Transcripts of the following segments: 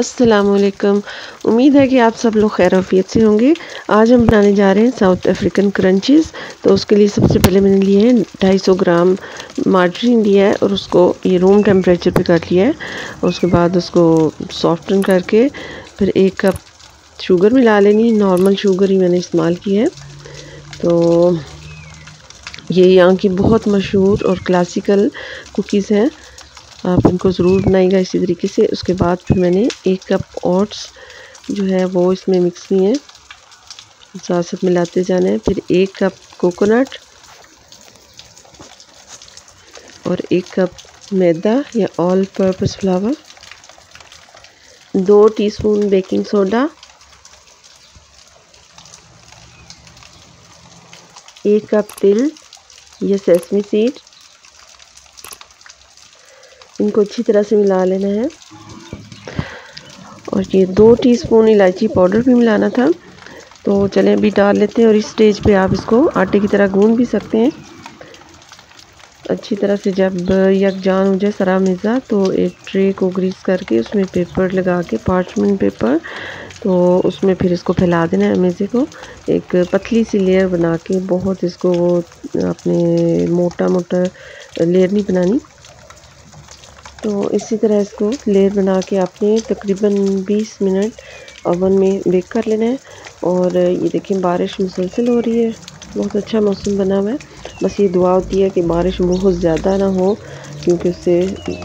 असलकम उम्मीद है कि आप सब लोग खैर वफियत से होंगे। आज हम बनाने जा रहे हैं साउथ अफ्रीकन क्रंचेस तो उसके लिए सबसे पहले मैंने लिए हैं 250 ग्राम मार्जरीन लिया है और उसको ये रूम टेम्परेचर पे कर लिया है। उसके बाद उसको सॉफ्टन करके फिर एक कप शुगर मिला लेनी। नॉर्मल शुगर ही मैंने इस्तेमाल की है। तो ये यहाँ की बहुत मशहूर और क्लासिकल कुकीज़ हैं। आप इनको ज़रूर बनाइएगा इसी तरीके से। उसके बाद फिर मैंने एक कप ओट्स जो है वो इसमें मिक्स किए हैं। साथ साथ मिलाते जाना है। फिर एक कप कोकोनट और एक कप मैदा या ऑल पर्पस फ्लावर दो टीस्पून बेकिंग सोडा एक कप तिल या सेसमी सीड इनको अच्छी तरह से मिला लेना है। और ये दो टीस्पून इलायची पाउडर भी मिलाना था। तो चलें, अभी डाल लेते हैं और इस स्टेज पे आप इसको आटे की तरह गूंद भी सकते हैं। अच्छी तरह से जब यकजान हो जाए सरा मिज़ा तो एक ट्रे को ग्रीस करके उसमें पेपर लगा के पार्चमेंट पेपर तो उसमें फिर इसको फैला देना है मेज़े को। एक पतली सी लेयर बना के, बहुत इसको अपने मोटा मोटा लेयर नहीं बनानी। तो इसी तरह इसको लेयर बना के आपने तकरीबन 20 मिनट ओवन में बेक कर लेना है। और ये देखें बारिश मुसलसल हो रही है। बहुत अच्छा मौसम बना हुआ है। बस ये दुआ होती है कि बारिश बहुत ज़्यादा ना हो, क्योंकि उससे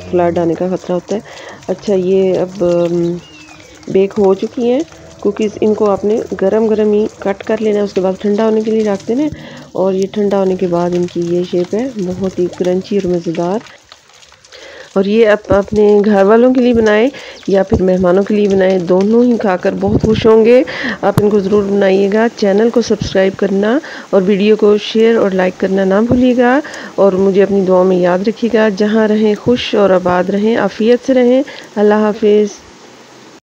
फ्लड आने का ख़तरा होता है। अच्छा ये अब बेक हो चुकी हैं। कुकीज़ इनको आपने गरम गरम ही कट कर लेना है। उसके बाद ठंडा होने के लिए रख देना और ये ठंडा होने के बाद इनकी ये शेप है। बहुत ही क्रंची और मज़ेदार। और ये आप अपने घर वालों के लिए बनाएँ या फिर मेहमानों के लिए बनाएँ, दोनों ही खाकर बहुत खुश होंगे। आप इनको ज़रूर बनाइएगा, चैनल को सब्सक्राइब करना और वीडियो को शेयर और लाइक करना ना भूलिएगा। और मुझे अपनी दुआ में याद रखिएगा, जहाँ रहें खुश और आबाद रहें, आफ़ियत से रहें। अल्लाह हाफिज़।